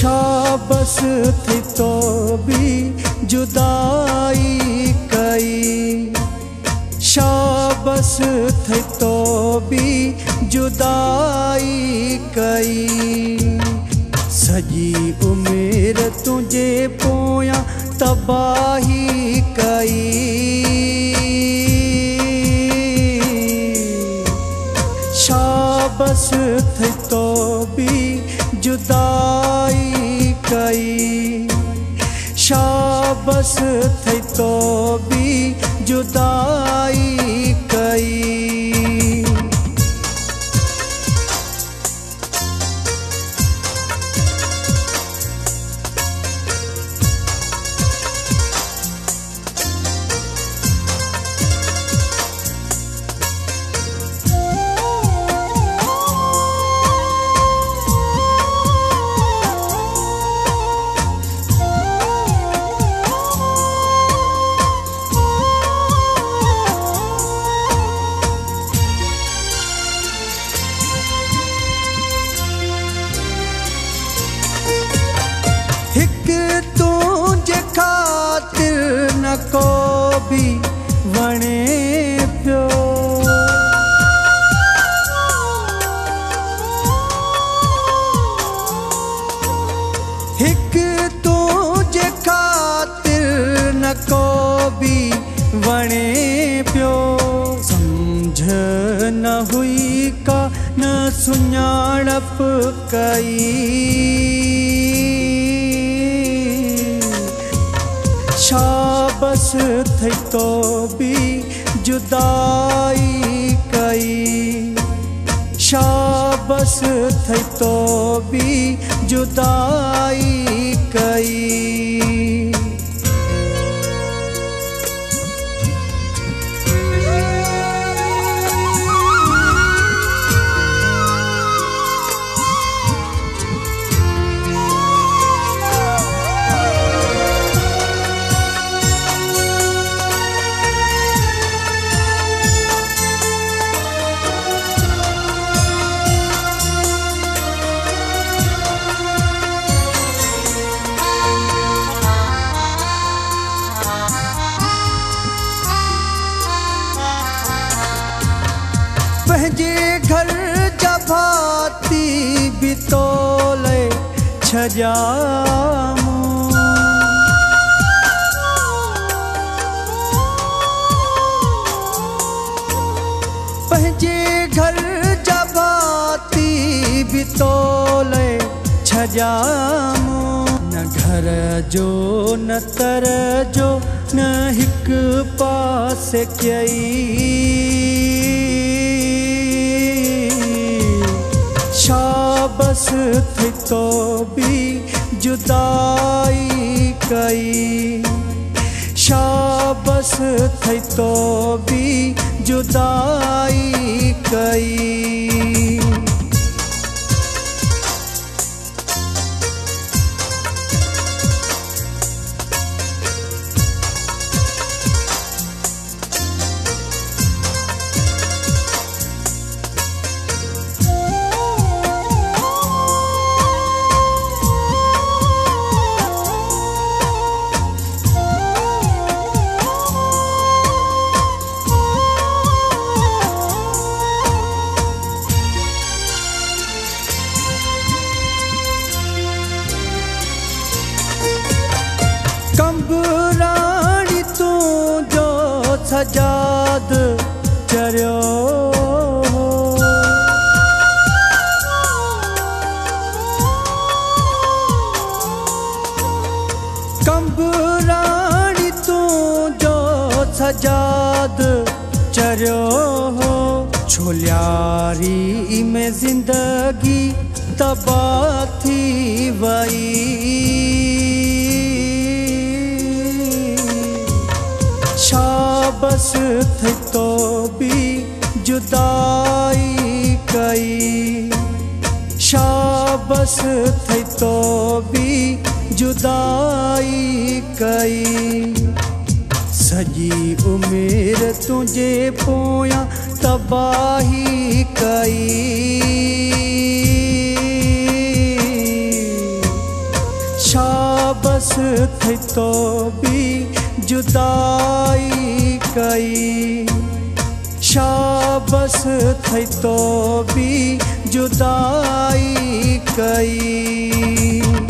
शाबस थी तो बि जुदाई कई। शाबस थी तो बि जुदाई कई। सॼी उमेर तुंहिंजे पोयां तबाही कई। शाबस थी तो बि जुदाई कई। शाबस थी तो भी जुदाई कई। न को बि वणे पियो। हिकु तुंहिंजे ख़ातिर न को बि वणे पियो। सम्झ न हुई का न सुञाणप कई शाबस थी तो भी जुदाई कई। शाबस थी तो भी जुदाई कई। घर जा भाती बि तोले छॼामूं पंहिंजे घर जा भाती बि तोले न घर जो, न तर जो, न हिकु पासे कई शाबस थे तो भी जुदाई कई। शाबस थी तो भी जुदाई कई। सजाद चरियो कंबराणी तू जो सजाद चरियो हो छोलियारी में जिंदगी तबाह थी वई शाबस थे तो भी जुदाई कई। शाबस थे तो भी जुदाई कई। सजी उमेर तुझे पोया तबाही कई। शाबस थे तो भी जुदाई कई शाबस थे तो भी जुदाई कई।